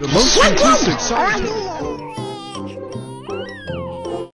The most what? inclusive scientist.